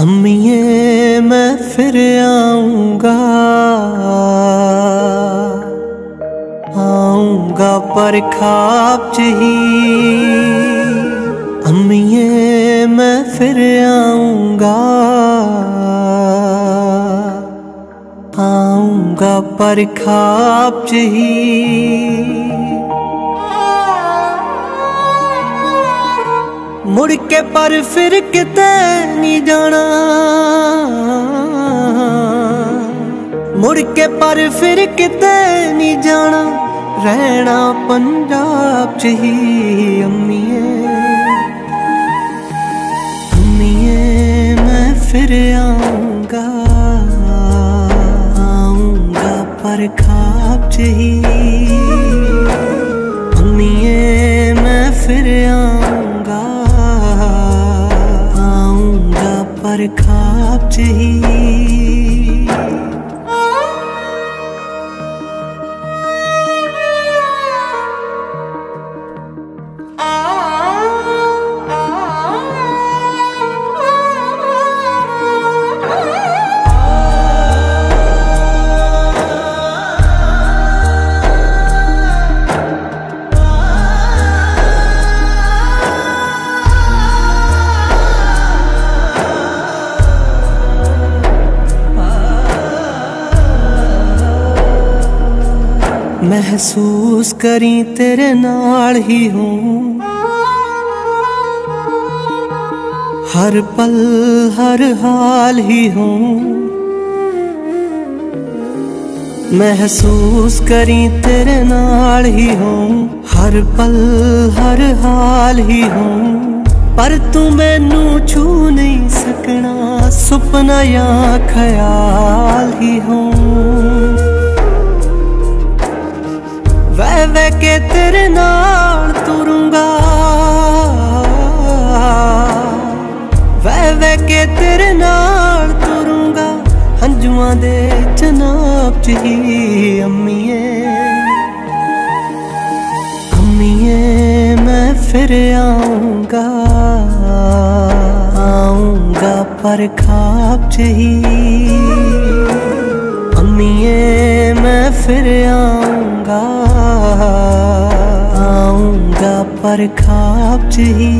अम्मिए मैं फिर आऊँगा। आऊँगा पर खाब ही अम्मिए मैं फिर आऊँगा। आऊँगा पर खाब ही ਮੁੜ ਕੇ ਪਰ ਫਿਰ ਕਿਤੇ ਨਹੀਂ ਜਾਣਾ। ਮੁੜ ਕੇ ਪਰ ਫਿਰ ਕਿਤੇ ਨਹੀਂ ਜਾਣਾ। ਰਹਿਣਾ ਪੰਜਾਬ ਚ ਹੀ ਅੰਮੀਏ। ਅੰਮੀਏ, ਮੈਂ ਫਿਰ ਆਉਂਗਾ ਆਉਂਗਾ ਪਰ ਖਾਬ ਚ ਹੀ। पर खाब महसूस करी तेरे नाल ही हूँ। हर पल, हर हाल ही हूँ। महसूस करी तेरे नाल ही हूँ। हर पल, हर हाल ही हूँ। पर तू मैनू छू नहीं सकना, सुपना या ख्याल ही हूँ। ਵੇ ਕੇ ਤੇਰੇ ਨਾਲ ਤੁਰੂੰਗਾ। ਵੇ ਵੇ ਕੇ ਤੇਰੇ ਨਾਲ ਤੁਰੂੰਗਾ। ਹੰਝੂਆਂ ਦੇ ਜਨਾਬ ਚ ਹੀ ਅੰਮੀਏ। ਅੰਮੀਏ, ਮੈਂ ਫਿਰ ਆਉਂਗਾ ਆਉਂਗਾ ਪਰ ਖਾਬ ਚ ਹੀ। ਅੰਮੀਏ, ਮੈਂ ਫਿਰ ਆਉਂਗਾ पर खाब ही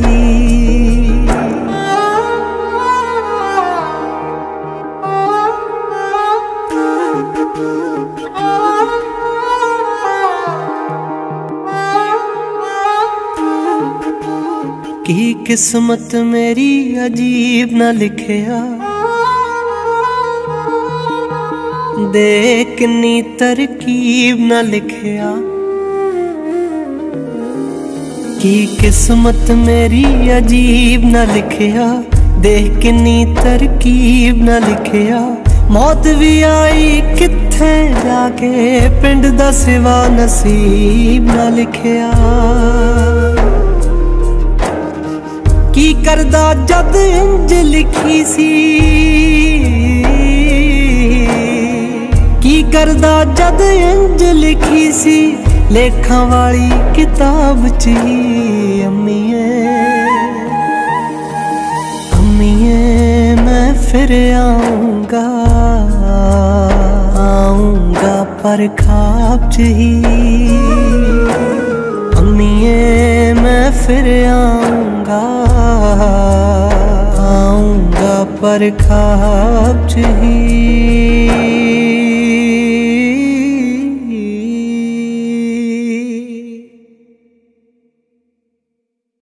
की किस्मत मेरी अजीब न लिखिया दे किन्नी तरकीब न लिखिया ਕੀ ਕਿਸਮਤ ਮੇਰੀ ਅਜੀਬ ਨਾ ਲਿਖਿਆ? ਦੇਖ ਕਿੰਨੀ ਤਰਕੀਬ ਨਾ ਲਿਖਿਆ। ਮੌਤ ਵੀ ਆਈ ਕਿੱਥੇ ਜਾ ਕੇ? ਪਿੰਡ ਦਾ ਸਿਵਾ ਨਸੀਬ ਨਾ ਲਿਖਿਆ। ਕੀ ਕਰਦਾ ਜਦ ਇੰਜ ਲਿਖੀ ਸੀ? ਕਰਦਾ ਜਦ ਇੰਜ ਲਿਖੀ ਸੀ? लेखा वाली किताब ची, अम्मीए। अम्मीए, मैं फिर आऊँगा आऊँगा पर खाब ही अम्मीए, मैं फिर आऊँगा आऊँगा पर खाब ही